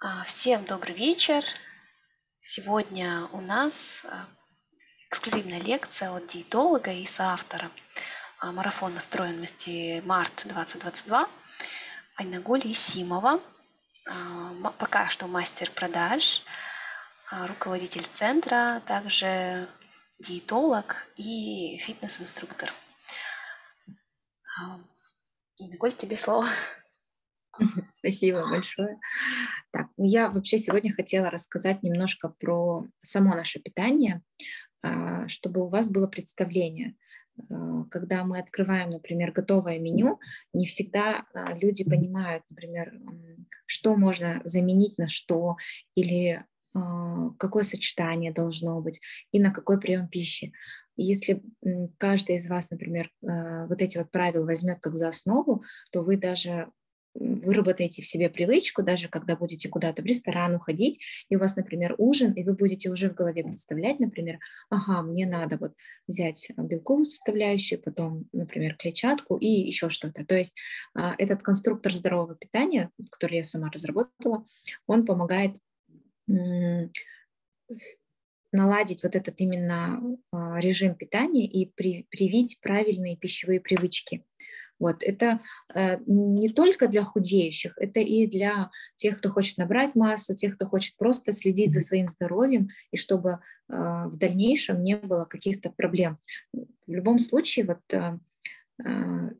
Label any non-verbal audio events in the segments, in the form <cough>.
А, всем добрый вечер. Сегодня у нас а, эксклюзивная лекция от диетолога и соавтора а, марафона строенности март 2022 Айнаголь Исимова, пока что мастер продаж, руководитель центра, также диетолог и фитнес-инструктор. Айнаголь, тебе слово. Спасибо большое. Так, ну я вообще сегодня хотела рассказать немножко про само наше питание, а, чтобы у вас было представление. А, когда мы открываем, например, готовое меню, не всегда а, люди понимают, например, что можно заменить на что или какое сочетание должно быть и на какой прием пищи. Если каждый из вас, например, вот эти вот правила возьмет как за основу, то вы даже выработаете в себе привычку, даже когда будете куда-то в ресторан уходить, и у вас, например, ужин, и вы будете уже в голове представлять, например, ага, мне надо вот взять белковую составляющую, потом, например, клетчатку и еще что-то. То есть а, этот конструктор здорового питания, который я сама разработала, он помогает наладить вот этот именно а, режим питания и привить правильные пищевые привычки. Вот, это э, не только для худеющих, это и для тех, кто хочет набрать массу, тех, кто хочет просто следить за своим здоровьем, и чтобы э, в дальнейшем не было каких-то проблем. В любом случае, вот э, э,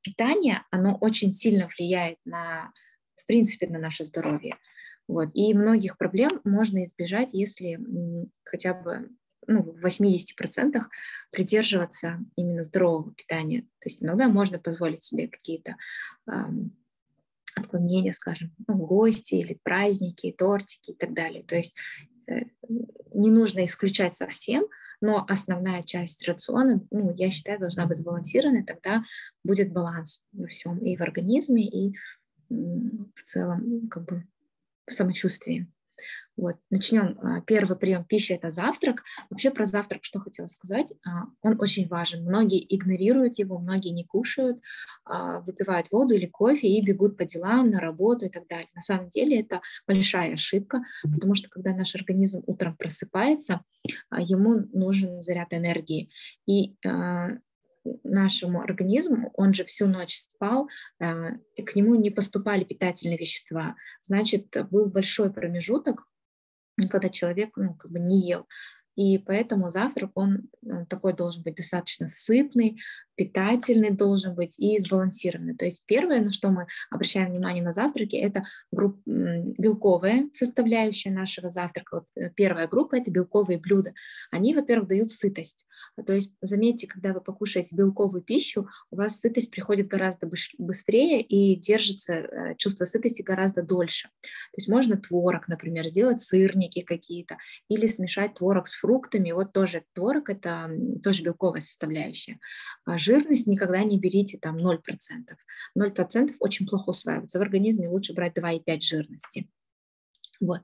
питание, оно очень сильно влияет на, в принципе, на наше здоровье. Вот. И многих проблем можно избежать, если хотя бы ну, в 80% придерживаться именно здорового питания. То есть иногда можно позволить себе какие-то эм, отклонения, скажем, ну, гости или праздники, тортики и так далее. То есть э, не нужно исключать совсем, но основная часть рациона, ну, я считаю, должна быть сбалансированной, тогда будет баланс во всем, и в организме, и в целом, как бы, в самочувствии. Вот, начнем. А, первый прием пищи – это завтрак. Вообще про завтрак что хотела сказать. А, он очень важен. Многие игнорируют его, многие не кушают, а, выпивают воду или кофе и бегут по делам, на работу и так далее. На самом деле это большая ошибка, потому что когда наш организм утром просыпается, ему нужен заряд энергии. И нашему организму, он же всю ночь спал, к нему не поступали питательные вещества. Значит, был большой промежуток, когда человек ну, как бы не ел. И поэтому завтрак, он э, такой должен быть достаточно сытный, питательный должен быть и сбалансированный. То есть первое, на что мы обращаем внимание на завтраке, это групп, белковая составляющая нашего завтрака. Вот э, первая группа – это белковые блюда. Они, во-первых, дают сытость. То есть заметьте, когда вы покушаете белковую пищу, у вас сытость приходит гораздо быстрее и держится э, чувство сытости гораздо дольше. То есть можно творог, например, сделать сырники какие-то или смешать творог с фруктами. Вот тоже творог – это тоже белковая составляющая. Жирность никогда не берите там 0%. 0% очень плохо усваивается. В организме лучше брать 2,5 жирности. Вот.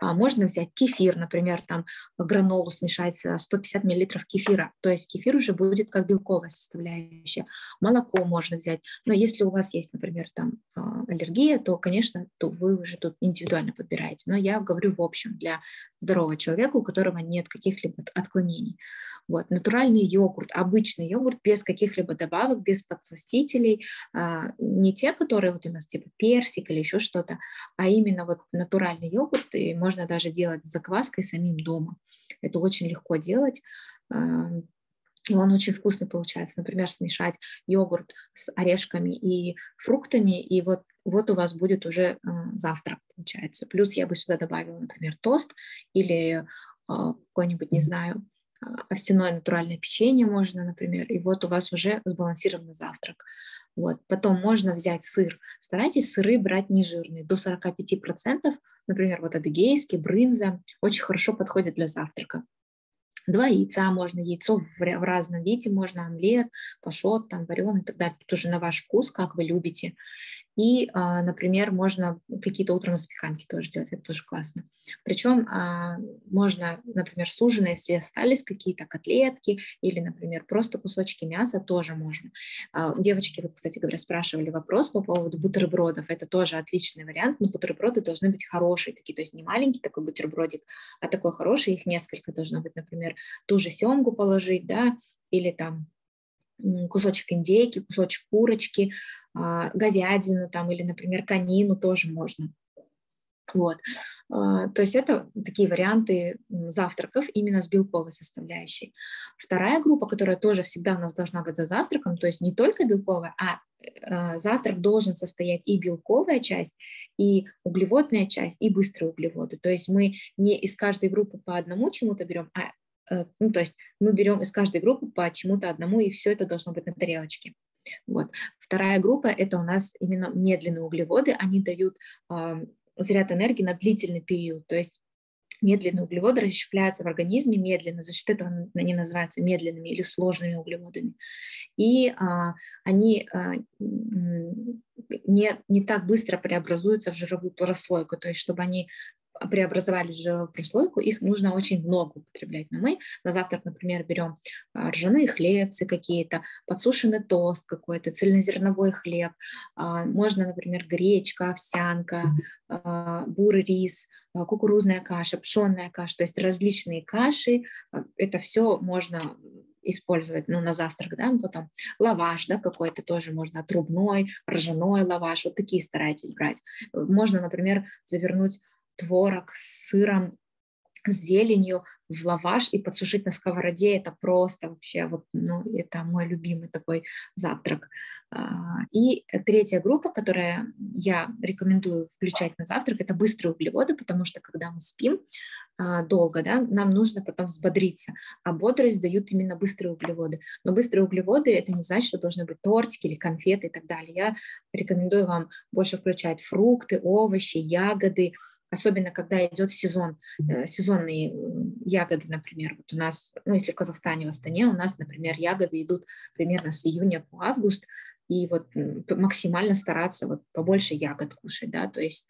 А можно взять кефир, например, там гранолу смешать 150 мл кефира, то есть кефир уже будет как белковая составляющая. Молоко можно взять, но если у вас есть, например, там а, аллергия, то, конечно, то вы уже тут индивидуально подбираете. Но я говорю в общем для здорового человека, у которого нет каких-либо отклонений. Вот. Натуральный йогурт, обычный йогурт без каких-либо добавок, без подсластителей, а, не те, которые вот у нас типа персик или еще что-то, а именно вот натуральный йогурт, и можно даже делать с закваской самим дома. Это очень легко делать. И он очень вкусный получается. Например, смешать йогурт с орешками и фруктами, и вот, вот у вас будет уже э, завтрак, получается. Плюс я бы сюда добавила, например, тост или э, какой-нибудь, не знаю, овсяное натуральное печенье можно, например, и вот у вас уже сбалансированный завтрак. Вот. Потом можно взять сыр. Старайтесь сыры брать нежирные, до 45%. Например, вот адыгейский, брынза очень хорошо подходит для завтрака. Два яйца можно, яйцо в, в разном виде, можно омлет, пашот, там, вареный и так далее. Тут уже на ваш вкус, как вы любите. И, а, например, можно какие-то утром запеканки тоже делать, это тоже классно. Причем а, можно, например, с ужина, если остались какие-то котлетки или, например, просто кусочки мяса, тоже можно. А, девочки, вот, кстати говоря, спрашивали вопрос по поводу бутербродов. Это тоже отличный вариант, но бутерброды должны быть хорошие такие, то есть не маленький такой бутербродик, а такой хороший, их несколько должно быть, например, ту же семгу положить, да, или там кусочек индейки, кусочек курочки, а, говядину там или, например, конину тоже можно. Вот. А, то есть это такие варианты завтраков именно с белковой составляющей. Вторая группа, которая тоже всегда у нас должна быть за завтраком, то есть не только белковая, а э, завтрак должен состоять и белковая часть, и углеводная часть, и быстрые углеводы. То есть мы не из каждой группы по одному чему-то берем, а ну, то есть мы берем из каждой группы по чему-то одному, и все это должно быть на тарелочке. Вот. Вторая группа – это у нас именно медленные углеводы, они дают э, заряд энергии на длительный период, то есть медленные углеводы расщепляются в организме медленно, за счет этого они называются медленными или сложными углеводами. И а, они а, не, не так быстро преобразуются в жировую прослойку, то есть чтобы они преобразовались в жировую прослойку, их нужно очень много употреблять. Но мы на завтрак, например, берем а, ржаные хлебцы какие-то, подсушенный тост какой-то, цельнозерновой хлеб, а, можно, например, гречка, овсянка, а, бурый рис, кукурузная каша, пшенная каша, то есть различные каши, это все можно использовать ну, на завтрак, да, потом лаваш, да, какой-то тоже можно, отрубной, ржаной лаваш, вот такие старайтесь брать. Можно, например, завернуть творог с сыром, с зеленью в лаваш и подсушить на сковороде. Это просто вообще, вот, ну, это мой любимый такой завтрак. А, и третья группа, которую я рекомендую включать на завтрак, это быстрые углеводы, потому что когда мы спим а, долго, да, нам нужно потом взбодриться, а бодрость дают именно быстрые углеводы. Но быстрые углеводы это не значит, что должны быть тортики или конфеты и так далее. Я рекомендую вам больше включать фрукты, овощи, ягоды, особенно когда идет сезон, э, сезонные ягоды, например, вот у нас, ну, если в Казахстане, в Астане, у нас, например, ягоды идут примерно с июня по август, и вот максимально стараться вот побольше ягод кушать, да, то есть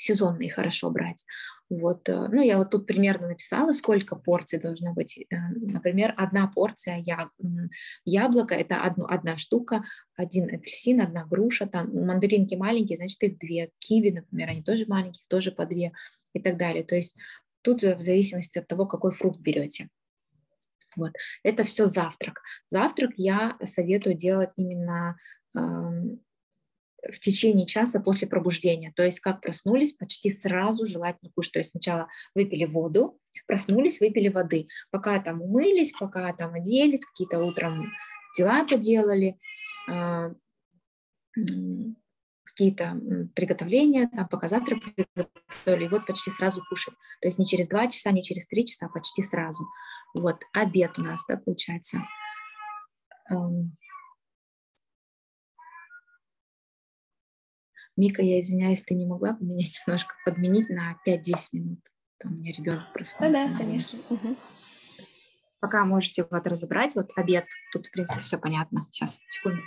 сезонные хорошо брать. Вот, э, ну, я вот тут примерно написала, сколько порций должно быть. Э, например, одна порция яблока – это одну, одна штука, один апельсин, одна груша, там мандаринки маленькие, значит, их две. Киви, например, они тоже маленькие, тоже по две и так далее. То есть тут в зависимости от того, какой фрукт берете. Вот. Это все завтрак. Завтрак я советую делать именно эм, в течение часа после пробуждения. То есть как проснулись, почти сразу желательно кушать. То есть сначала выпили воду, проснулись, выпили воды. Пока там умылись, пока там оделись, какие-то утром дела поделали, а, какие-то приготовления, там пока завтра приготовили, и вот почти сразу кушать. То есть не через два часа, не через три часа, а почти сразу. Вот обед у нас, да, получается. Мика, я извиняюсь, ты не могла бы меня <laughs> немножко подменить на 5-10 минут? То у меня ребенок проснулся. Да, да, конечно. Угу. Пока можете вот разобрать, вот обед, тут, в принципе, все понятно. Сейчас, секунду.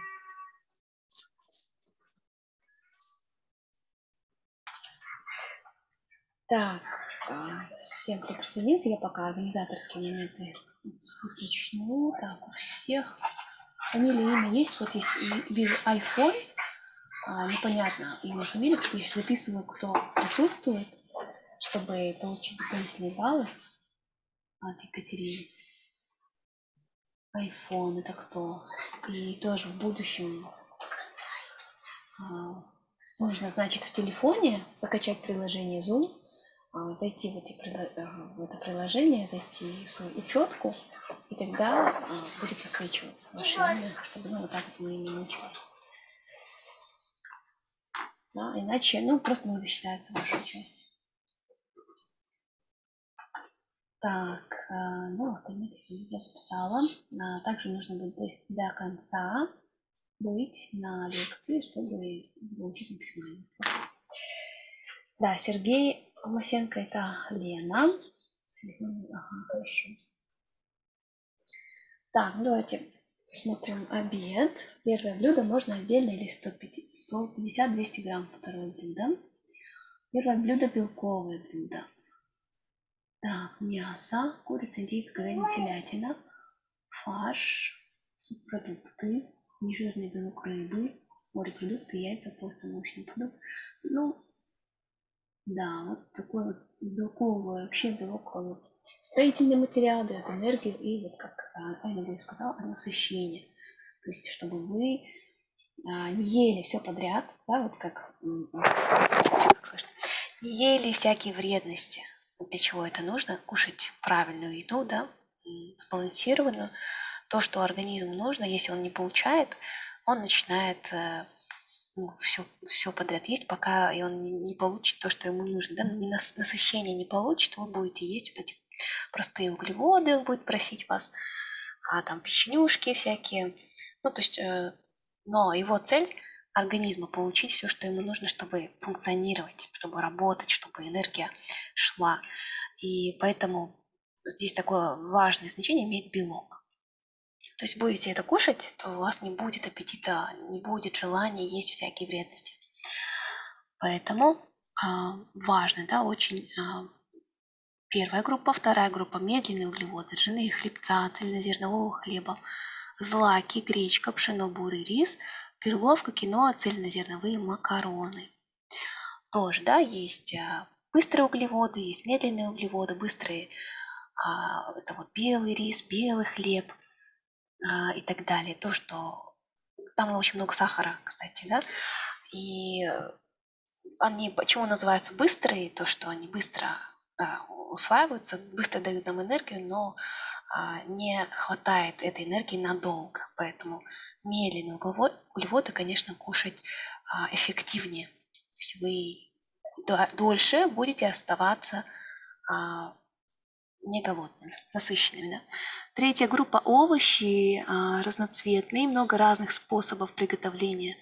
Так, а, всем, кто присоединился, я пока организаторские моменты уточню. Так, у всех фамилия, имя есть. Вот есть, вижу iPhone, а, непонятно имя, фамилия, потому что записываю, кто присутствует, чтобы получить дополнительные баллы от Екатерины. iPhone это кто? И тоже в будущем а, нужно, значит, в телефоне закачать приложение Zoom, а, зайти в, эти, в это приложение, зайти в свою учетку, и тогда будет высвечиваться ваше имя, чтобы ну, вот так вот мы не мучились. Да, иначе, ну, просто не засчитается ваша участие. Так, э, ну, остальных я записала. А, также нужно будет до, до конца быть на лекции, чтобы получить максимальный Да, Сергей Масенко это Лена. Ага, хорошо. Так, давайте Смотрим обед. Первое блюдо можно отдельно или 150-200 грамм. Второе блюдо. Первое блюдо белковое блюдо. Так, мясо, курица, индейка, говядина, телятина, фарш, субпродукты, нежирный белок рыбы, морепродукты, яйца, молочный продукт. Ну, да, вот такой вот белковый, вообще белок, строительные материалы дает энергию и вот как Айна Гуль сказала, насыщение. То есть, чтобы вы а, не ели все подряд, да, вот как, не ели всякие вредности. Для чего это нужно? Кушать правильную еду, да, сбалансированную. То, что организму нужно, если он не получает, он начинает э, ну, все, все подряд есть, пока и он не, не получит то, что ему нужно. Да? Не нас, насыщение не получит, вы будете есть вот эти простые углеводы, он будет просить вас, а там печенюшки всякие. Ну, то есть, э, но его цель организма получить все, что ему нужно, чтобы функционировать, чтобы работать, чтобы энергия шла. И поэтому здесь такое важное значение имеет белок. То есть будете это кушать, то у вас не будет аппетита, не будет желания есть всякие вредности. Поэтому а, важно, да, очень а, первая группа, вторая группа медленные углеводы, ржаные хлебца, цельнозернового хлеба, злаки, гречка, пшено, бурый рис, перловка, киноа, цельнозерновые макароны. Тоже, да, есть а, быстрые углеводы, есть медленные углеводы, быстрые а, это вот белый рис, белый хлеб – а, и так далее. То, что там очень много сахара, кстати, да, и они почему называются быстрые, то, что они быстро а, усваиваются, быстро дают нам энергию, но а, не хватает этой энергии надолго. Поэтому медленные углеводы, конечно, кушать а, эффективнее. То есть вы дольше будете оставаться а, не голодными, насыщенными. Да? Третья группа овощи разноцветные, много разных способов приготовления.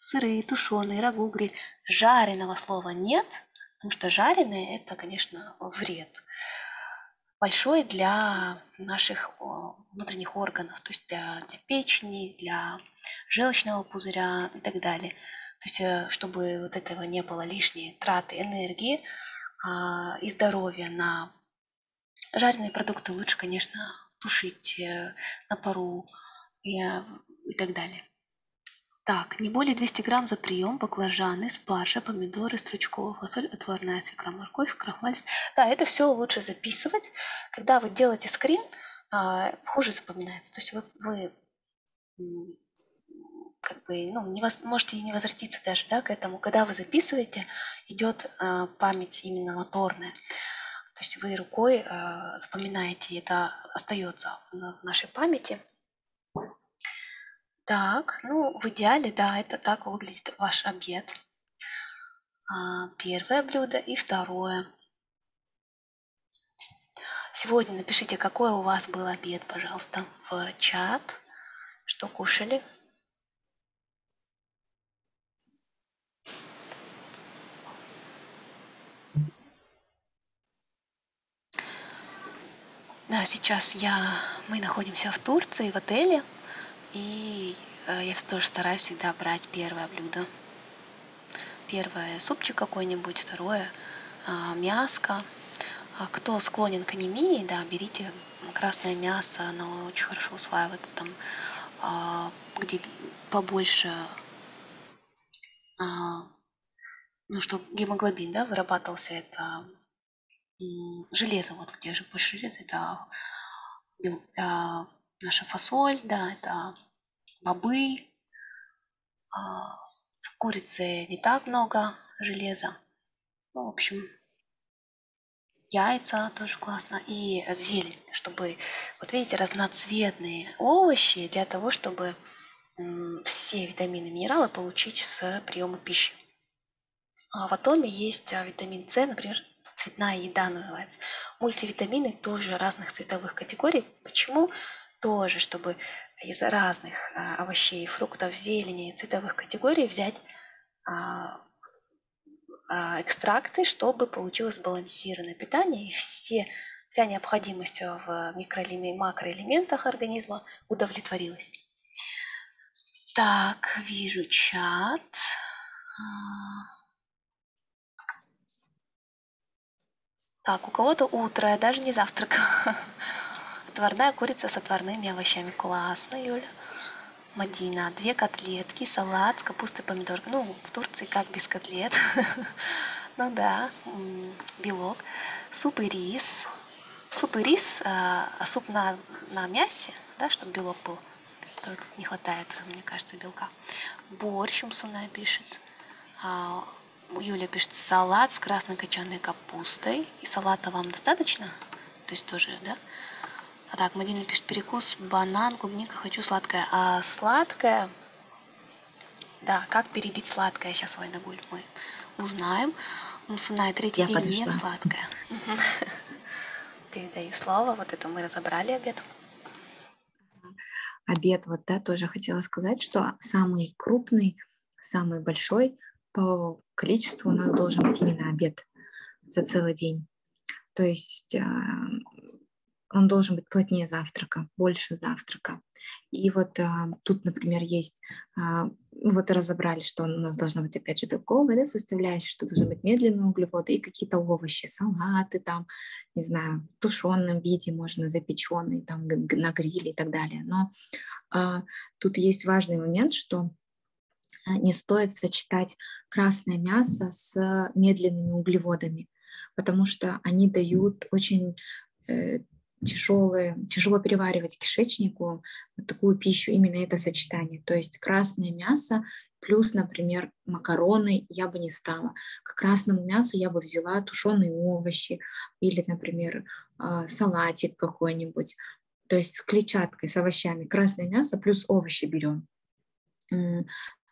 Сырые, тушеные, рагу, гриль. Жареного слова нет, потому что жареные это, конечно, вред. Большой для наших внутренних органов, то есть для, для печени, для желчного пузыря и так далее. То есть, э, чтобы вот этого не было лишней траты энергии а, и здоровья на Жареные продукты лучше, конечно, тушить э, на пару и, э, и так далее. Так, не более 200 грамм за прием, баклажаны, спаржа, помидоры, стручковая фасоль, отварная свекла, морковь, крахмаль. Да, это все лучше записывать. Когда вы делаете скрин, а, хуже запоминается. То есть вы, вы как бы, ну, не воз, можете не возвратиться даже да, к этому. Когда вы записываете, идет а, память именно моторная. То есть вы рукой э, запоминаете, это остается в нашей памяти. Так, ну в идеале, да, это так выглядит ваш обед. А, первое блюдо и второе. Сегодня напишите, какой у вас был обед, пожалуйста, в чат, что кушали. Да, сейчас я, мы находимся в Турции, в отеле, и э, я тоже стараюсь всегда брать первое блюдо. Первое супчик какой-нибудь, второе э, мяско. А кто склонен к анемии, да, берите красное мясо, оно очень хорошо усваивается там, э, где побольше, ну, чтобы гемоглобин, да, вырабатывался, это железо, вот где же больше железа, это а, наша фасоль, да, это бобы, а, в курице не так много железа. Ну, в общем, яйца тоже классно. И зелень, чтобы, вот видите, разноцветные овощи для того, чтобы все витамины и минералы получить с приема пищи. А в атоме есть а, витамин С, например, цветная еда называется. Мультивитамины тоже разных цветовых категорий. Почему? Тоже, чтобы из разных а, овощей, фруктов, зелени, цветовых категорий взять а, а, экстракты, чтобы получилось сбалансированное питание и все, вся необходимость в микроэлементах, макроэлементах организма удовлетворилась. Так, вижу чат. Так, у кого-то утро, я даже не завтрак. Отварная курица с отварными овощами. Классно, Юля. Мадина, две котлетки, салат с капустой, помидоркой. Ну, в Турции как без котлет. <laughs> Ну да, белок. Суп и рис. Суп и рис, а, а суп на, на мясе, да, чтобы белок был. Тут не хватает, мне кажется, белка. Борщ Умсуна пишет. А, Юля пишет салат с красной кочанной капустой. И салата вам достаточно? То есть тоже, да? А так, Мадина пишет перекус, банан, клубника, хочу сладкое. А сладкое, да, как перебить сладкое, сейчас, Ой, Нагуль, мы узнаем. Мусуна, третий Я день подошла. ем сладкое. Передаю <laughs> слово, вот это мы разобрали обед. Обед, вот, да, тоже хотела сказать, что самый крупный, самый большой по количеству у нас должен быть именно обед за целый день. То есть а, он должен быть плотнее завтрака, больше завтрака. И вот а, тут, например, есть, а, вот разобрали, что у нас должна быть, опять же, белковая да, составляющая, что должны быть медленные углеводы и какие-то овощи, салаты там, не знаю, в тушенном виде, можно запеченный там на гриле и так далее. Но а, тут есть важный момент, что а, не стоит сочетать красное мясо с медленными углеводами, потому что они дают очень тяжелое, тяжело переваривать кишечнику вот такую пищу, именно это сочетание. То есть красное мясо плюс, например, макароны я бы не стала. К красному мясу я бы взяла тушеные овощи или, например, а, салатик какой-нибудь. То есть с клетчаткой, с овощами. Красное мясо плюс овощи берем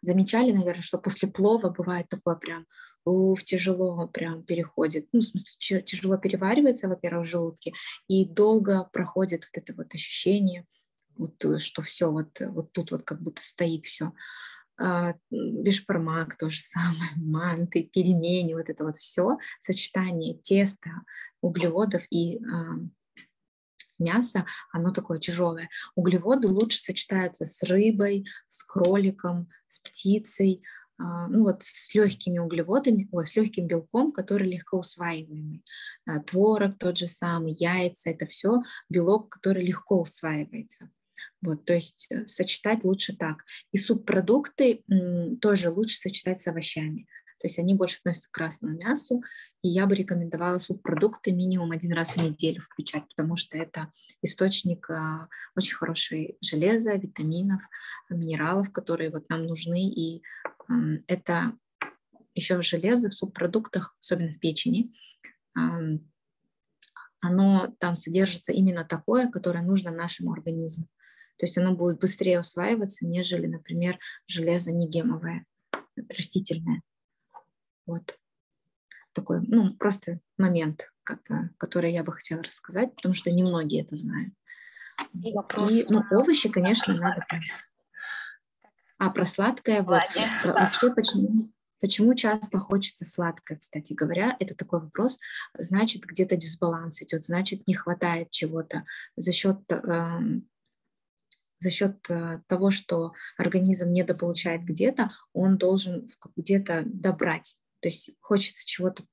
замечали, наверное, что после плова бывает такое прям, уф, тяжело прям переходит, ну, в смысле, тяжело переваривается, во-первых, в желудке, и долго проходит вот это вот ощущение, вот, э, что все вот, вот тут вот как будто стоит все. А, бешпармак то же самое, <laughs> манты, пельмени, вот это вот все, сочетание теста, углеводов и а, мясо, оно такое тяжелое. Углеводы лучше сочетаются с рыбой, с кроликом, с птицей, а, ну вот с легкими углеводами, ой, с легким белком, который легко усваиваемый. А, творог тот же самый, яйца, это все белок, который легко усваивается. Вот, то есть э, сочетать лучше так. И субпродукты тоже лучше сочетать с овощами. То есть они больше относятся к красному мясу, и я бы рекомендовала субпродукты минимум один раз в неделю включать, потому что это источник а, очень хорошей железа, витаминов, минералов, которые вот нам нужны, и это еще железо в субпродуктах, особенно в печени, оно там содержится именно такое, которое нужно нашему организму. То есть оно будет быстрее усваиваться, нежели, например, железо негемовое, растительное. Вот такой, ну, просто момент, как бы, который я бы хотела рассказать, потому что немногие это знают. И, вопрос, и ну, овощи, конечно, надо. А про сладкое, вот. Вообще, почему, почему часто хочется сладкое, кстати говоря, это такой вопрос. Значит, где-то дисбаланс идет, значит, не хватает чего-то за счет э, за счет того, что организм недополучает где-то, он должен где-то добрать то есть хочется чего-то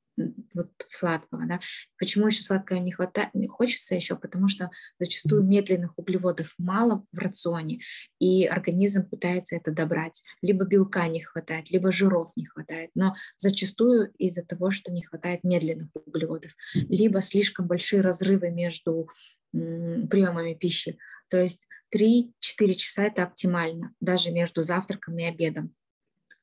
вот сладкого, да. Почему еще сладкого не хватает, не хочется еще, потому что зачастую медленных углеводов мало в рационе, и организм пытается это добрать. Либо белка не хватает, либо жиров не хватает, но зачастую из-за того, что не хватает медленных углеводов, либо слишком большие разрывы между приемами пищи. То есть 3-4 часа это оптимально, даже между завтраком и обедом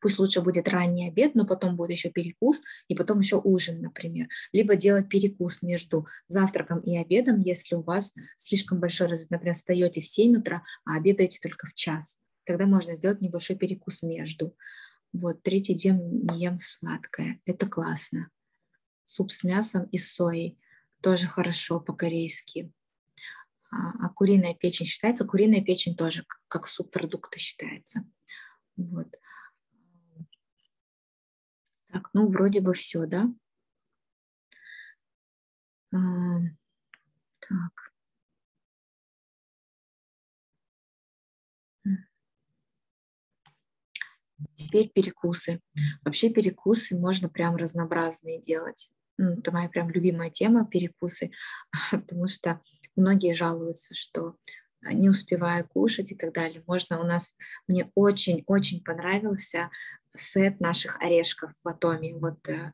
пусть лучше будет ранний обед, но потом будет еще перекус, и потом еще ужин, например. Либо делать перекус между завтраком и обедом, если у вас слишком большой разрыв, например, встаете в 7 утра, а обедаете только в час. Тогда можно сделать небольшой перекус между. Вот, третий день не ем сладкое. Это классно. Суп с мясом и соей. Тоже хорошо по-корейски. А, а куриная печень считается? Куриная печень тоже как, как субпродукта считается. Вот. Так, ну вроде бы все, да? А, так. теперь перекусы. Вообще перекусы можно прям разнообразные делать. Ну, это моя прям любимая тема перекусы, <laughs> потому что многие жалуются, что не успевая кушать и так далее. Можно у нас, мне очень-очень понравился сет наших орешков в Атоме. Вот э,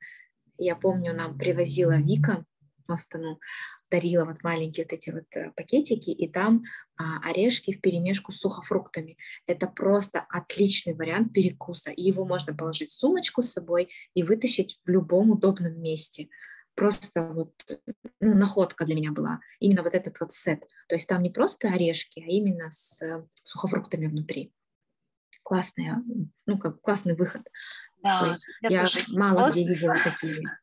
я помню, нам привозила Вика в Астану, дарила вот маленькие вот эти вот э, пакетики, и там а, орешки в перемешку с сухофруктами. Это просто отличный вариант перекуса. И его можно положить в сумочку с собой и вытащить в любом удобном месте. Просто вот ну, находка для меня была именно вот этот вот сет. То есть там не просто орешки, а именно с э, сухофруктами внутри. Классная, ну как классный выход. Да, я, я мало где видела такие. <laughs>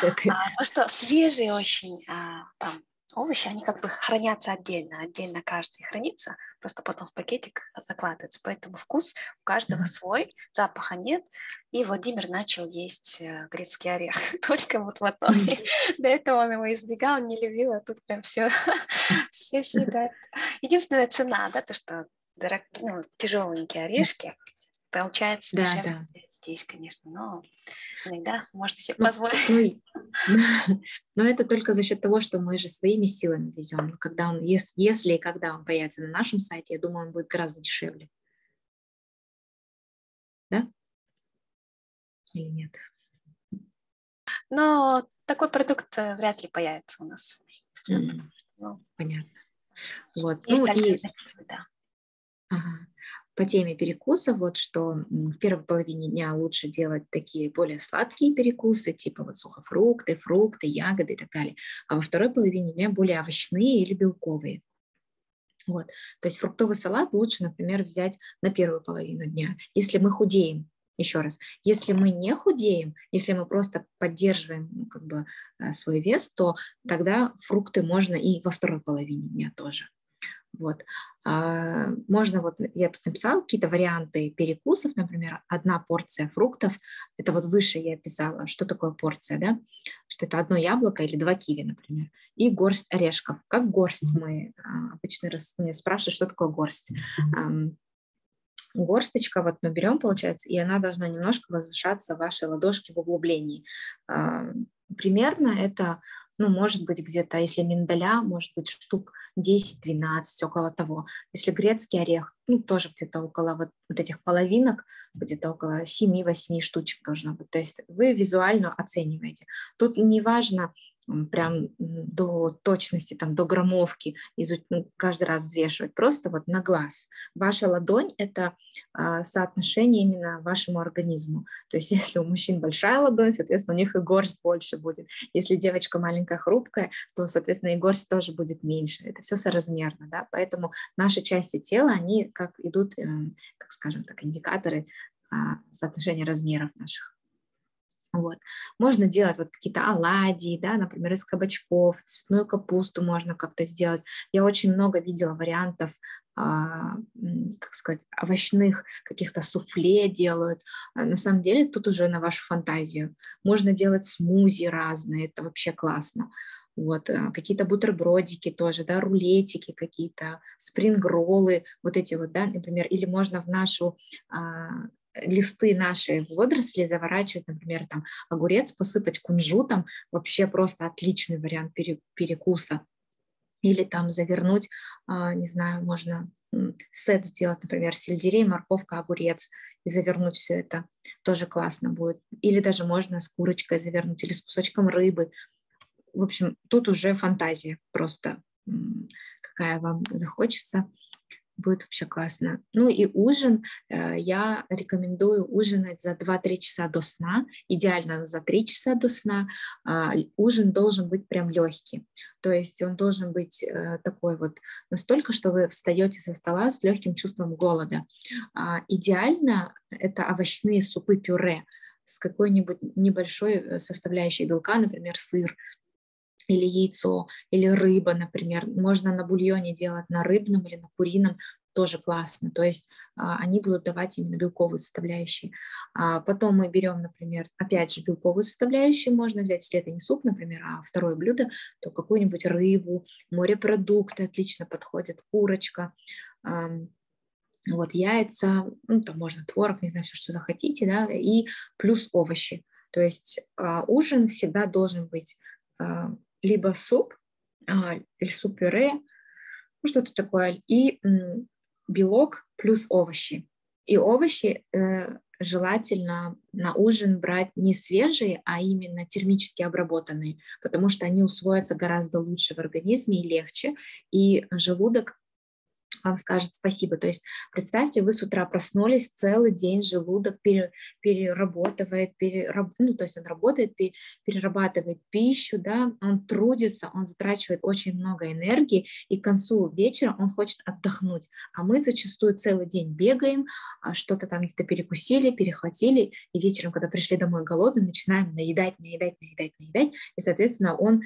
А, то, что свежие очень а, там овощи, они как бы хранятся отдельно, отдельно каждый хранится, просто потом в пакетик закладывается, поэтому вкус у каждого свой, запаха нет, и Владимир начал есть э, грецкий орех, <laughs> только вот в. Mm-hmm. До этого он его избегал, не любил, а тут прям все, <laughs> все съедает. Единственная цена, да, то, что дорог... ну, тяжеленькие орешки, получается да, да. здесь, конечно, но иногда можно себе ну, позволить. Ну, <laughs> но это только за счет того, что мы же своими силами везем. Когда он, если, если и когда он появится на нашем сайте, я думаю, он будет гораздо дешевле. Да? Или нет? Но такой продукт э, вряд ли появится у нас. Mm, ну, понятно. Вот. Есть ну, и... да. По теме перекуса, вот что в первой половине дня лучше делать такие более сладкие перекусы, типа вот сухофрукты, фрукты, ягоды и так далее, а во второй половине дня более овощные или белковые. Вот. То есть фруктовый салат лучше, например, взять на первую половину дня. Если мы худеем, еще раз, если мы не худеем, если мы просто поддерживаем ну, как бы, э, свой вес, то тогда фрукты можно и во второй половине дня тоже. Вот. А, можно, вот я тут написала какие-то варианты перекусов, например, одна порция фруктов, это вот выше я писала, что такое порция, да, что это одно яблоко или два киви, например, и горсть орешков. Как горсть мы а, обычно раз, меня спрашивают, что такое горсть. Горсточка вот мы берем, получается, и она должна немножко возвышаться в вашей ладошке в углублении. Примерно это ну, может быть, где-то, если миндаля, может быть, штук 10-12, около того. Если грецкий орех, ну, тоже где-то около вот, вот этих половинок, где-то около 7-8 штучек должно быть. То есть вы визуально оцениваете. Тут не важно, прям до точности, там, до граммовки изуч... Ну, каждый раз взвешивать, просто вот на глаз. Ваша ладонь – это а, соотношение именно вашему организму. То есть <laughs> если у мужчин большая ладонь, соответственно, у них и горсть больше будет. Если девочка маленькая, хрупкая, то, соответственно, и горсть тоже будет меньше. Это все соразмерно, да, поэтому наши части тела, они как идут, эм, как скажем так, индикаторы а, соотношения размеров наших. Вот. Можно делать вот какие-то оладьи, да, например, из кабачков, цветную капусту можно как-то сделать. Я очень много видела вариантов, а, как сказать, овощных каких-то суфле делают. А на самом деле тут уже на вашу фантазию. Можно делать смузи разные, это вообще классно. Вот, э, какие-то бутербродики тоже, да, рулетики какие-то, спрингроллы, вот эти вот, да, например, или можно в нашу а, листы наши водоросли заворачивать, например, там огурец, посыпать кунжутом, вообще просто отличный вариант перекуса. Или там завернуть, а, не знаю, можно сет сделать, например, сельдерей, морковка, огурец, и завернуть все это, тоже классно будет. Или даже можно с курочкой завернуть, или с кусочком рыбы. В общем, тут уже фантазия просто, какая вам захочется будет вообще классно. Ну и ужин, э, я рекомендую ужинать за 2-3 часа до сна, идеально за 3 часа до сна. А, ужин должен быть прям легкий, то есть он должен быть э, такой вот настолько, что вы встаете со стола с легким чувством голода. А, идеально это овощные супы-пюре с какой-нибудь небольшой э, составляющей белка, например, сыр, или яйцо, или рыба, например. Можно на бульоне делать на рыбном или на курином, тоже классно. То есть а, они будут давать именно белковые составляющие. А потом мы берем, например, опять же, белковую составляющую можно взять, если это не суп, например, а второе блюдо, то какую-нибудь рыбу, морепродукты отлично подходят, курочка, вот яйца, ну, там можно творог, не знаю, все, что захотите, да, и плюс овощи. То есть а, ужин всегда должен быть либо суп, а, или суп-пюре, ну, что-то такое, и белок плюс овощи. И овощи э, желательно на ужин брать не свежие, а именно термически обработанные, потому что они усвоятся гораздо лучше в организме и легче, и желудок вам скажет спасибо. То есть представьте, вы с утра проснулись, целый день желудок пере, перерабатывает, перераб, ну, то есть он работает, перерабатывает пищу, да, он трудится, он затрачивает очень много энергии, и к концу вечера он хочет отдохнуть. А мы зачастую целый день бегаем, а что-то там где-то перекусили, перехватили, и вечером, когда пришли домой голодные, начинаем наедать, наедать, наедать, наедать, и, соответственно, он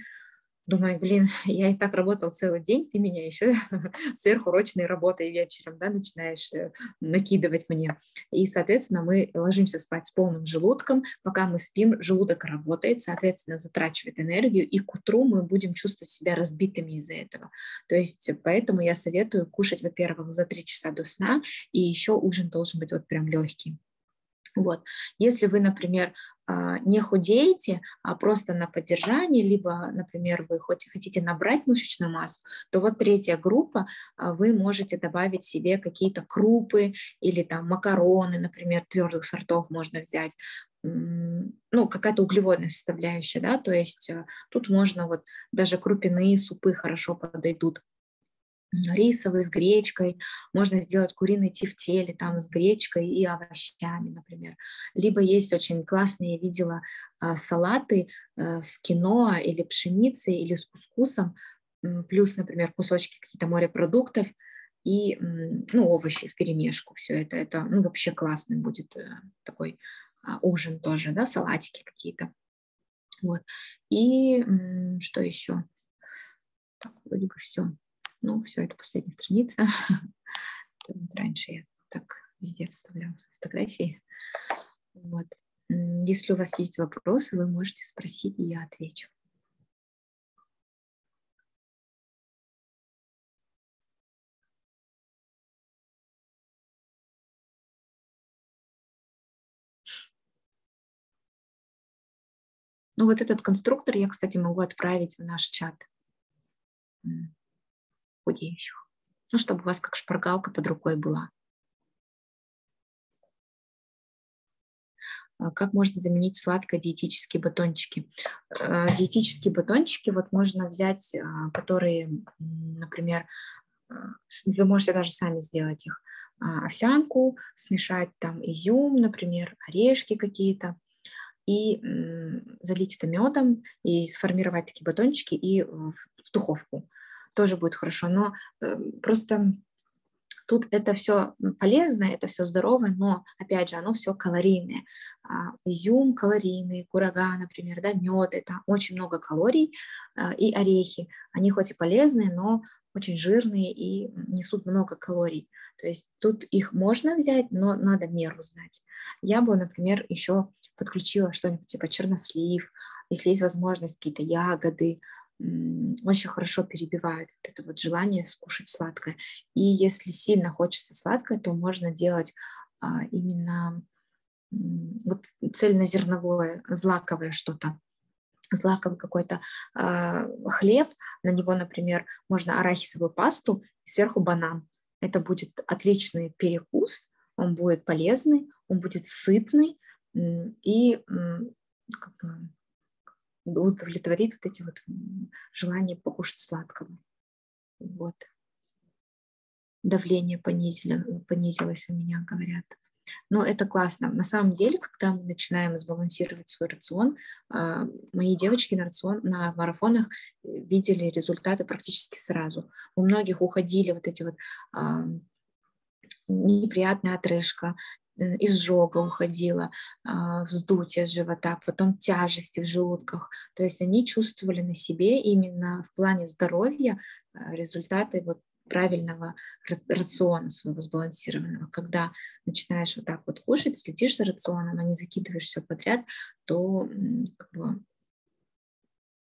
Думаю, блин, <laughs> я и так работал целый день, ты меня еще <laughs> сверхурочной работой вечером да, начинаешь э, накидывать мне. И, соответственно, мы ложимся спать с полным желудком. Пока мы спим, желудок работает, соответственно, затрачивает энергию, и к утру мы будем чувствовать себя разбитыми из-за этого. То есть поэтому я советую кушать, во-первых, за три часа до сна, и еще ужин должен быть вот прям легкий. Вот. Если вы, например, а, не худеете, а просто на поддержании, либо, например, вы хоть хотите набрать мышечную массу, то вот третья группа, а, вы можете добавить себе какие-то крупы или там макароны, например, твердых сортов можно взять, ну, какая-то углеводная составляющая, да, то есть э, тут можно вот даже крупяные супы хорошо подойдут, рисовый с гречкой, можно сделать куриный тефтели там с гречкой и овощами, например. Либо есть очень классные, я видела а, салаты а, с киноа или пшеницей или с кускусом, плюс, например, кусочки каких-то морепродуктов и ну, овощи в перемешку. Все это, это ну, вообще классный будет э, такой а, ужин тоже, да, салатики какие-то. Вот. И что еще? Так, вроде бы все. Ну, все, это последняя страница. <laughs> Раньше я так везде вставляла фотографии. Вот. Если у вас есть вопросы, вы можете спросить, и я отвечу. Ну вот этот конструктор я, кстати, могу отправить в наш чат худеющих. Ну, чтобы у вас как шпаргалка под рукой была. А как можно заменить сладкое диетические батончики? Э, диетические батончики вот можно взять, а, которые, например, а, вы можете даже сами сделать их, овсянку, смешать там изюм, например, орешки какие-то, и залить это медом, и сформировать такие батончики и в духовку тоже будет хорошо. Но э, просто тут это все полезно, это все здоровое, но, опять же, оно все калорийное. А, изюм калорийный, курага, например, да, мед, это очень много калорий, а, и орехи, они хоть и полезные, но очень жирные и несут много калорий. То есть тут их можно взять, но надо меру знать. Я бы, например, еще подключила что-нибудь типа чернослив, если есть возможность, какие-то ягоды, очень хорошо перебивают вот это вот желание скушать сладкое. И если сильно хочется сладкое, то можно делать а, именно вот цельнозерновое, злаковое что-то злаковый какой-то э, хлеб, на него, например, можно арахисовую пасту и сверху банан. Это будет отличный перекус, он будет полезный, он будет сытный и как бы, удовлетворит вот эти вот желания покушать сладкого. Вот. Давление понизили, понизилось у меня, говорят. Но это классно. На самом деле, когда мы начинаем сбалансировать свой рацион, а, мои девочки на рацион, на марафонах видели результаты практически сразу. У многих уходили вот эти вот неприятная отрыжка, изжога уходила, а, вздутие живота, потом тяжести в желудках. То есть они чувствовали на себе именно в плане здоровья а, результаты вот правильного рациона своего сбалансированного. Когда начинаешь вот так вот кушать, следишь за рационом, а не закидываешь все подряд, то как бы,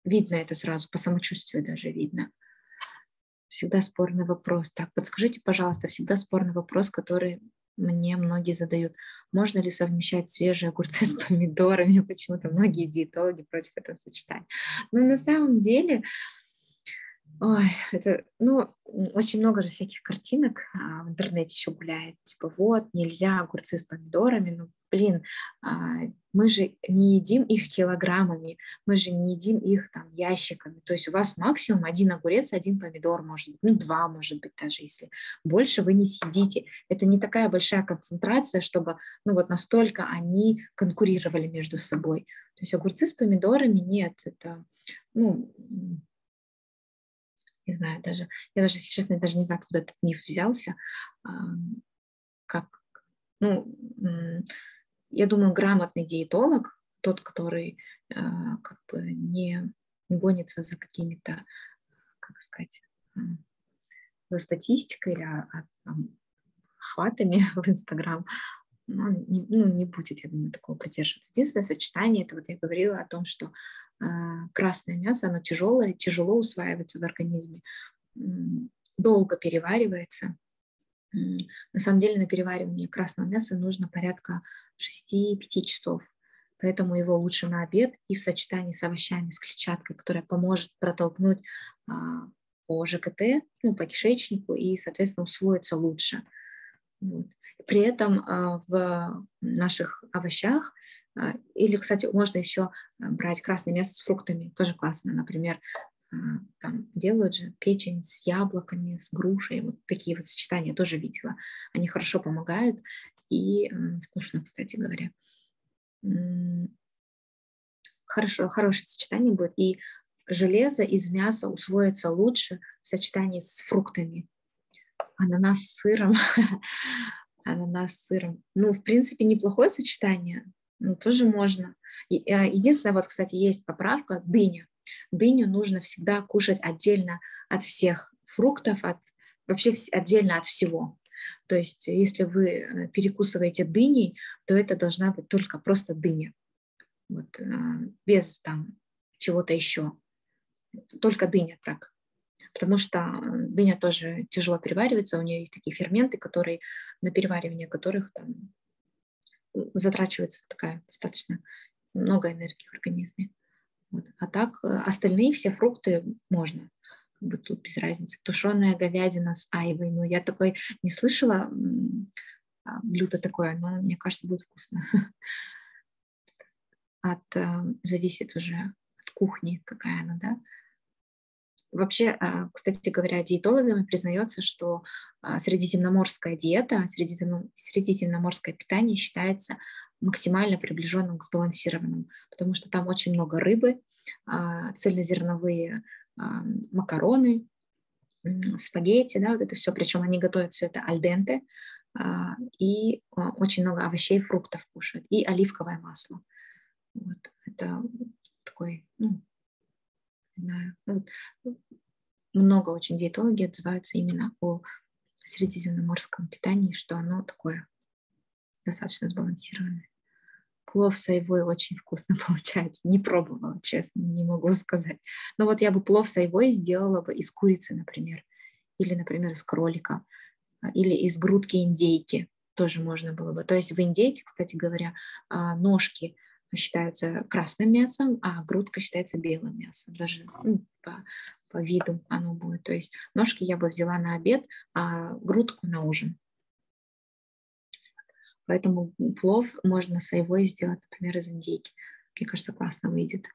видно это сразу, по самочувствию даже видно. всегда спорный вопрос. Так, подскажите, пожалуйста, всегда спорный вопрос, который мне многие задают. Можно ли совмещать свежие огурцы с <laughs> помидорами? Почему-то многие диетологи против этого сочетания. Но на самом деле, ой, это, ну, очень много же всяких картинок а, в интернете еще гуляет. Типа, вот, нельзя огурцы с помидорами. Ну, блин, а, мы же не едим их килограммами, мы же не едим их там ящиками. То есть у вас максимум один огурец, один помидор, может быть, ну два, может быть, даже если больше вы не съедите. Это не такая большая концентрация, чтобы, ну вот настолько они конкурировали между собой. То есть огурцы с помидорами нет, это, ну, не знаю, даже, я даже, если честно, даже не знаю, откуда этот миф взялся, как, ну, я думаю, грамотный диетолог, тот, который э, как бы не гонится за какими-то, как сказать, за статистикой или а, а, там, охватами <laughs> в Инстаграм, ну, не, ну, не будет, я думаю, такого придерживаться. Единственное сочетание, это вот я говорила о том, что красное мясо, оно тяжелое, тяжело усваивается в организме, долго переваривается, на самом деле на переваривание красного мяса нужно порядка 6-5 часов. Поэтому его лучше на обед и в сочетании с овощами, с клетчаткой, которая поможет протолкнуть а, по ЖКТ, ну, по кишечнику и, соответственно, усвоиться лучше. Вот. При этом а, в наших овощах а, или, кстати, можно еще брать красное мясо с фруктами, тоже классно. Например, а, там делают же печень с яблоками, с грушей, вот такие вот сочетания тоже видела. Они хорошо помогают и вкусно, кстати говоря. Хорошо, хорошее сочетание будет. И железо из мяса усвоится лучше в сочетании с фруктами. Ананас с сыром. <laughs> Ананас с сыром. Ну, в принципе, неплохое сочетание. Ну, тоже можно. А, единственное, вот, кстати, есть поправка дыня Дыню нужно всегда кушать отдельно от всех фруктов, от, вообще отдельно от всего. То есть если вы э, перекусываете дыней, то это должна быть только просто дыня, вот, э, без там чего-то еще. Только дыня так. Потому что э, дыня тоже тяжело переваривается, у нее есть такие ферменты, которые, на переваривание которых там затрачивается такая достаточно много энергии в организме. Вот. А так э, остальные все фрукты можно. Как бы тут без разницы. Тушеная говядина с айвой. Ну, я такой не слышала а, блюдо такое, но мне кажется, будет вкусно. <laughs> От, э, зависит уже от кухни, какая она, да. Вообще, а, кстати говоря, диетологами признается, что а, средиземноморская диета, средиземноморское питание считается максимально приближенным к сбалансированным, потому что там очень много рыбы, а, цельнозерновые макароны, спагетти, да, вот это все, причем они готовят все это альденте, и очень много овощей, фруктов кушают, и оливковое масло. Вот, это такой, ну, не знаю, ну, много очень диетологи отзываются именно о средиземноморском питании, что оно такое достаточно сбалансированный. Плов с айвой очень вкусно <laughs> получается. Не пробовала, честно, не могу сказать. Но вот я бы плов с айвой сделала бы из курицы, например, или, например, из кролика, а, или из грудки индейки тоже можно было бы. То есть в индейке, кстати говоря, а, ножки считаются красным мясом, а грудка считается белым мясом. Даже ну, по, по виду оно будет. То есть ножки я бы взяла на обед, а грудку на ужин. Поэтому плов можно соевой сделать, например, из индейки. Мне кажется, классно выйдет.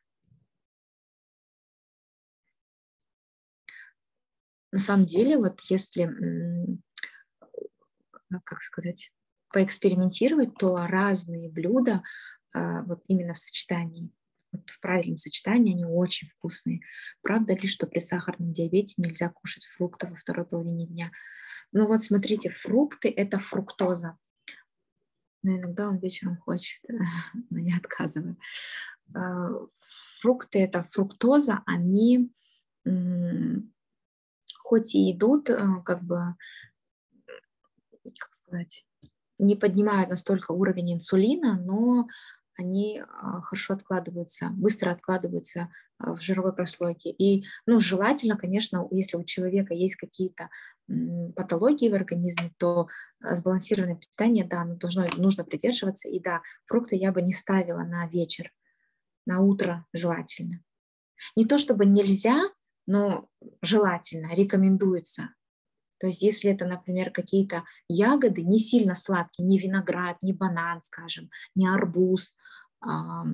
На самом деле, вот если, как сказать, поэкспериментировать, то разные блюда а, вот именно в сочетании, вот в правильном сочетании они очень вкусные. Правда ли, что при сахарном диабете нельзя кушать фрукты во второй половине дня? Ну вот смотрите, фрукты – это фруктоза но иногда он вечером хочет, <laughs> но я отказываю. А, фрукты, это фруктоза, они хоть и идут, э, как бы, как сказать, не поднимают настолько уровень инсулина, но они а, хорошо откладываются, быстро откладываются а, в жировой прослойке. И, ну, желательно, конечно, если у человека есть какие-то патологии в организме, то сбалансированное питание, да, оно должно, нужно придерживаться. И да, фрукты я бы не ставила на вечер, на утро желательно. Не то чтобы нельзя, но желательно, рекомендуется. То есть если это, например, какие-то ягоды, не сильно сладкие, не виноград, не банан, скажем, не арбуз, а,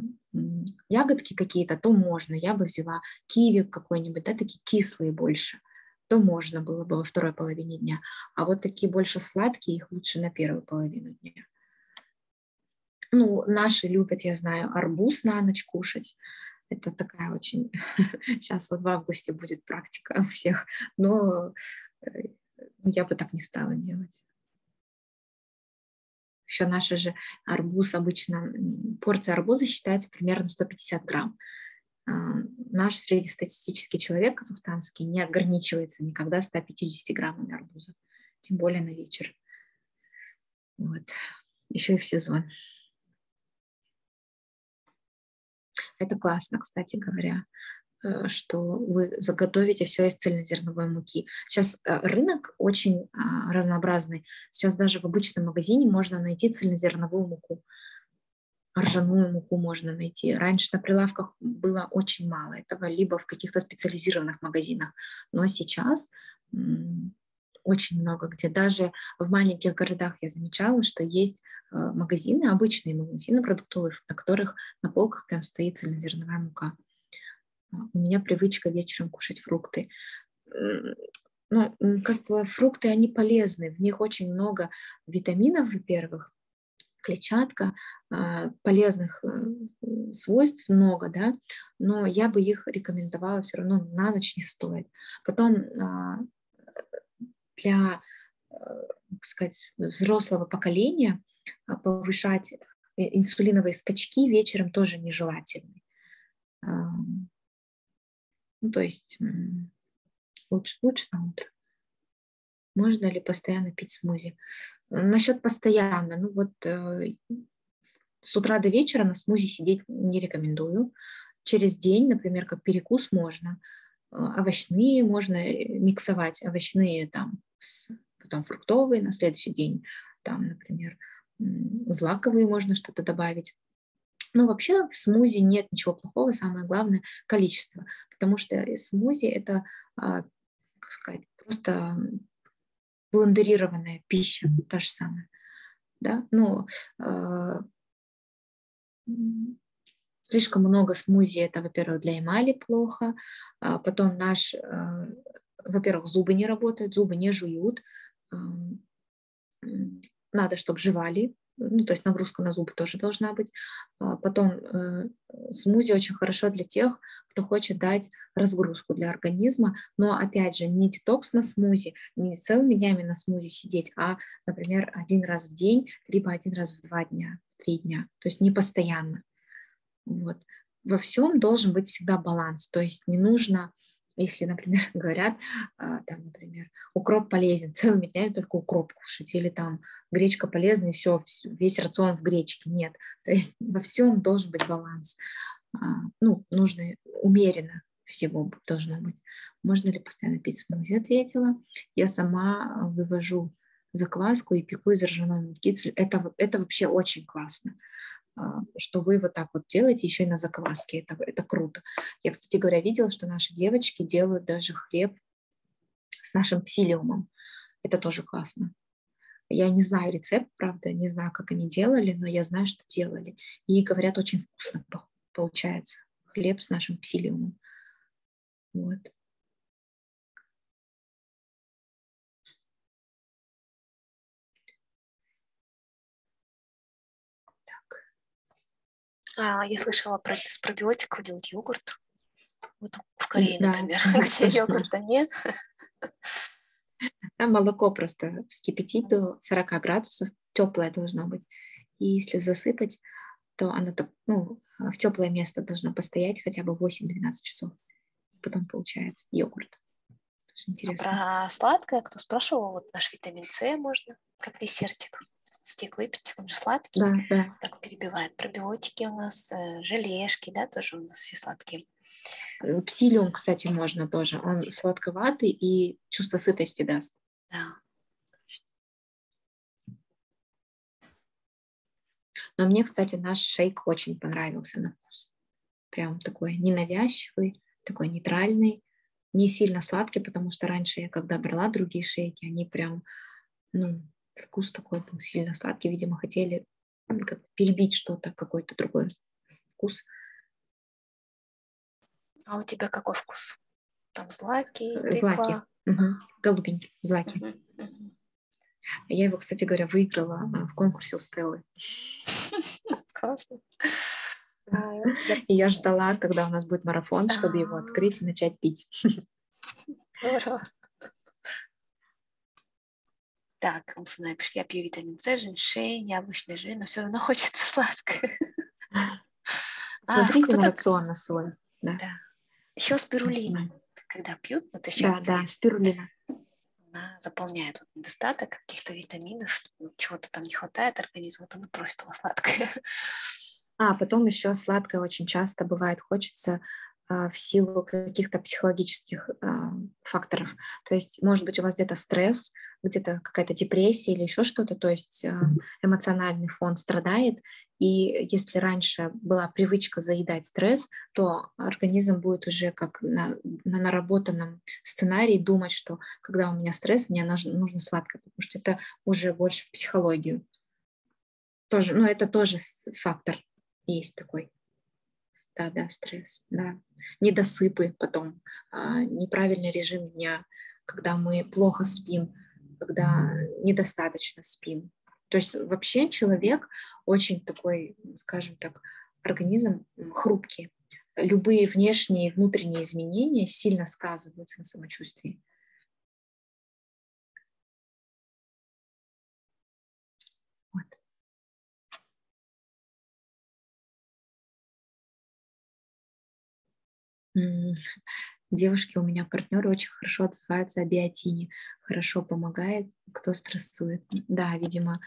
ягодки какие-то, то можно. Я бы взяла киви какой-нибудь, да, такие кислые больше, то можно было бы во второй половине дня. А вот такие больше сладкие, их лучше на первую половину дня. Ну, наши любят, я знаю, арбуз на ночь кушать. Это такая очень... <laughs> Сейчас вот в августе будет практика у всех, но э, я бы так не стала делать. Еще наша же арбуз обычно, порция арбуза считается примерно 150 грамм. А, наш среднестатистический человек казахстанский не ограничивается никогда 150 граммами арбуза, тем более на вечер. Вот. Еще и в сезон. Это классно, кстати говоря. Э, что вы заготовите все из цельнозерновой муки. Сейчас э, рынок очень а, разнообразный. Сейчас даже в обычном магазине можно найти цельнозерновую муку. Ржаную муку можно найти. Раньше на прилавках было очень мало этого, либо в каких-то специализированных магазинах. Но сейчас очень много где. Даже в маленьких городах я замечала, что есть э, магазины, обычные магазины продуктовые, на которых на полках прям стоит цельнозерновая мука. У меня привычка вечером кушать фрукты. Ну, как бы фрукты, они полезны, в них очень много витаминов, во-первых, клетчатка, а, полезных э, свойств много, да, но я бы их рекомендовала все равно на ночь не стоит. Потом а, для, э, так сказать, взрослого поколения а, повышать э, инсулиновые скачки вечером тоже нежелательно. Ну, то есть лучше, лучше на утро. Можно ли постоянно пить смузи? Насчет постоянно, ну вот э, с утра до вечера на смузи сидеть не рекомендую. Через день, например, как перекус можно. Э, овощные можно э, миксовать, овощные там, с, потом фруктовые на следующий день, там, например, злаковые можно что-то добавить. Но вообще в смузи нет ничего плохого, самое главное – количество, потому что смузи – это, а, как сказать, просто блендерированная пища, та же самая. Да? Ну, слишком много смузи – это, во-первых, для эмали плохо, а потом наш, а, во-первых, зубы не работают, зубы не жуют, надо, чтобы жевали, ну, то есть нагрузка на зубы тоже должна быть. А потом э, смузи очень хорошо для тех, кто хочет дать разгрузку для организма, но опять же не детокс на смузи, не целыми днями на смузи сидеть, а, например, один раз в день, либо один раз в два дня, три дня, то есть не постоянно. Вот. Во всем должен быть всегда баланс, то есть не нужно если, например, <laughs> говорят, а, там, например, укроп полезен, целыми днями только укроп кушать, или там гречка полезна, и все, весь рацион в гречке. Нет. <laughs> То есть во всем должен быть баланс. А, ну, нужно умеренно всего должно быть. Можно ли постоянно пить смузи? Ответила. Я сама вывожу закваску и пеку из ржаной муки. Это, это вообще очень классно. А, что вы вот так вот делаете еще и на закваске. Это, это круто. Я, кстати говоря, видела, что наши девочки делают даже хлеб с нашим псилиумом. Это тоже классно. Я не знаю рецепт, правда, не знаю, как они делали, но я знаю, что делали. И говорят, очень вкусно получается хлеб с нашим псилиумом. Вот. А, я слышала про с пробиотиков делать йогурт. Вот в Корее, да, например, <laughs> <laughs> где йогурта нет. Там молоко просто вскипятить до 40 градусов, теплое должно быть. И если засыпать, то оно так, ну, в теплое место должно постоять хотя бы 8-12 часов. Потом получается йогурт. Тоже интересно. А про сладкое, кто спрашивал, вот наш витамин С можно, как десертик стик выпить, он же сладкий. Да, да. Так перебивает. Пробиотики у нас, э, желешки, да, тоже у нас все сладкие. Псилиум, кстати, можно тоже. Он сладковатый и чувство сытости даст. Да. Но мне, кстати, наш шейк очень понравился на вкус. Прям такой ненавязчивый, такой нейтральный, не сильно сладкий, потому что раньше я, когда брала другие шейки, они прям, ну, вкус такой был сильно сладкий. Видимо, хотели как перебить что-то, какой-то другой вкус. А у тебя какой вкус? Там злаки, Злаки. Угу. Голубенький, злаки. Угу. Угу. Я его, кстати говоря, выиграла а, в конкурсе у Стеллы. <laughs> Классно. <laughs> И я ждала, когда у нас будет марафон, чтобы его открыть и начать пить. <laughs> Здорово. Так, Умсана пишет, я пью витамин С, женьшень, яблочный жир, но все равно <laughs> хочется сладкое. Смотрите на рацион на свой. Да. да. Еще спирулина. Когда пьют, натощак. Да, да, спирулина. Она заполняет вот недостаток каких-то витаминов, ну, чего-то там не хватает организму, вот она просит его сладкое. А потом еще сладкое очень часто бывает, хочется а, в силу каких-то психологических а, факторов. То есть, может быть, у вас где-то стресс, где-то какая-то депрессия или еще что-то, то есть а, эмоциональный фон страдает, и если раньше была привычка заедать стресс, то организм будет уже как на, на наработанном сценарии думать, что когда у меня стресс, мне нужно, нужно сладкое, потому что это уже больше в психологию. Тоже, ну, это тоже фактор есть такой. Да, да, стресс, да. Недосыпы потом, а, неправильный режим дня, когда мы плохо спим, когда недостаточно спим. То есть вообще человек очень такой, скажем так, организм хрупкий. Любые внешние и внутренние изменения сильно сказываются на самочувствии. Девушки, у меня партнеры очень хорошо отзываются о биотине, хорошо помогает, кто стрессует. Да, видимо,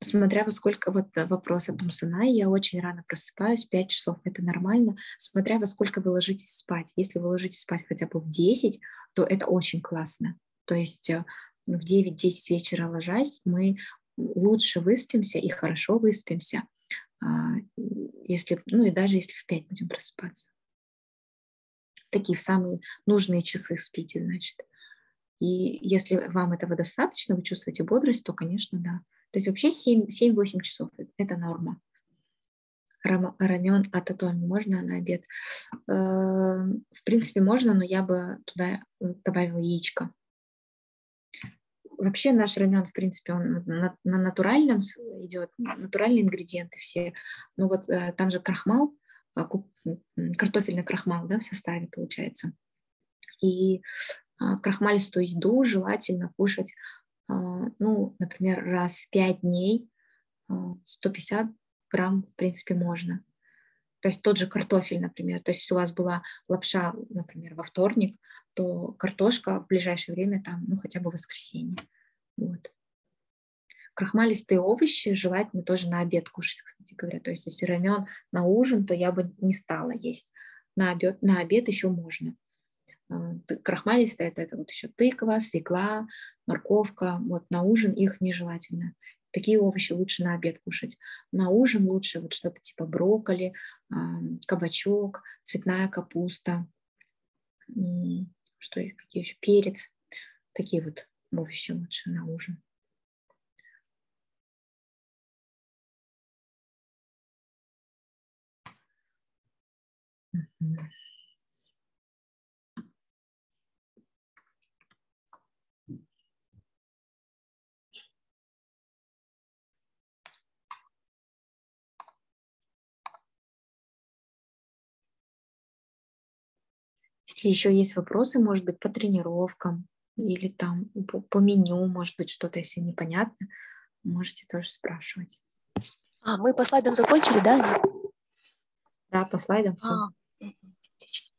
смотря во сколько, вот вопрос о Тумсунай, я очень рано просыпаюсь, 5 часов, это нормально, смотря во сколько вы ложитесь спать. Если вы ложитесь спать хотя бы в 10, то это очень классно. То есть э, в 9-10 вечера ложась, мы лучше выспимся и хорошо выспимся, а, если, ну и даже если в 5 будем просыпаться. Такие в самые нужные часы спите, значит. И если вам этого достаточно, вы чувствуете бодрость, то, конечно, да. То есть вообще 7-8 часов – это норма. Рамен ататоми можно на обед? Э, в принципе, можно, но я бы туда добавила яичко. Вообще наш рамен, в принципе, он на, на натуральном идет, натуральные ингредиенты все. Ну вот э, там же крахмал, а, картофельный крахмал да, в составе получается. И а, крахмалистую еду желательно кушать, а, ну, например, раз в 5 дней 150 грамм, в принципе, можно. То есть тот же картофель, например. То есть если у вас была лапша, например, во вторник, то картошка в ближайшее время там, ну, хотя бы в воскресенье. Вот. Крахмалистые овощи желательно тоже на обед кушать, кстати говоря. То есть если рамен на ужин, то я бы не стала есть. На обед, на обед еще можно. А, крахмалистые это, это вот еще тыква, свекла, морковка. Вот на ужин их нежелательно. Такие овощи лучше на обед кушать. На ужин лучше вот что-то типа брокколи, кабачок, цветная капуста, что какие еще, перец. Такие вот овощи лучше на ужин. Mm-hmm. Если еще есть вопросы, может быть, по тренировкам или там по, по меню, может быть, что-то, если непонятно, можете тоже спрашивать. А, мы по слайдам закончили, да? Да, по слайдам все. А, отлично.